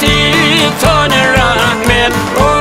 turn around, man. Oh,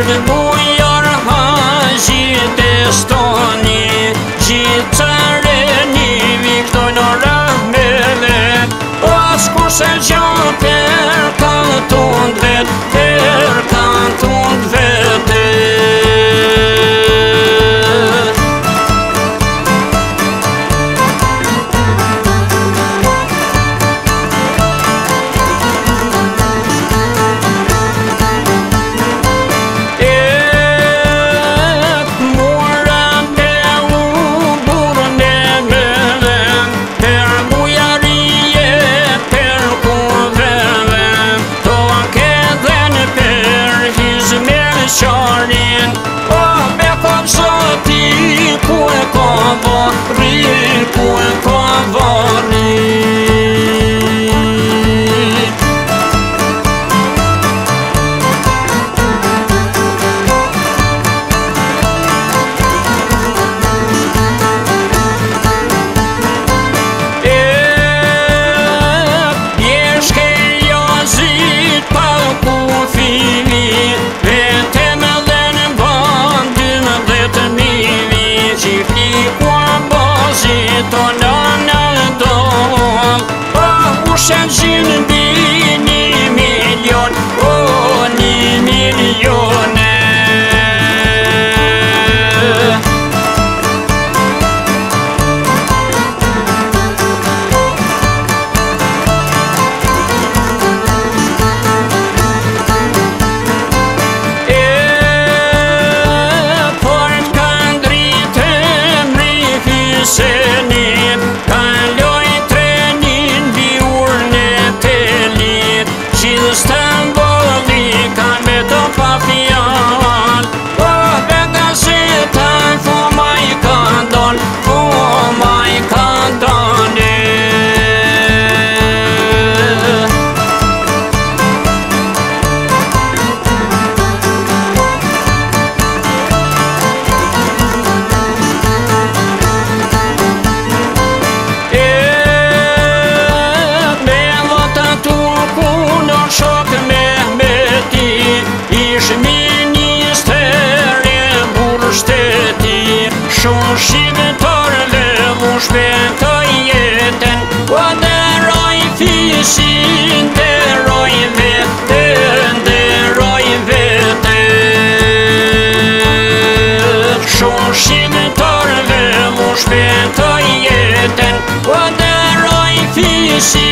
Shirë bujar ha gjitë e shtoni Gjitë të reni viktojnë në rëmbele O po asë se gjatë I'm on. change see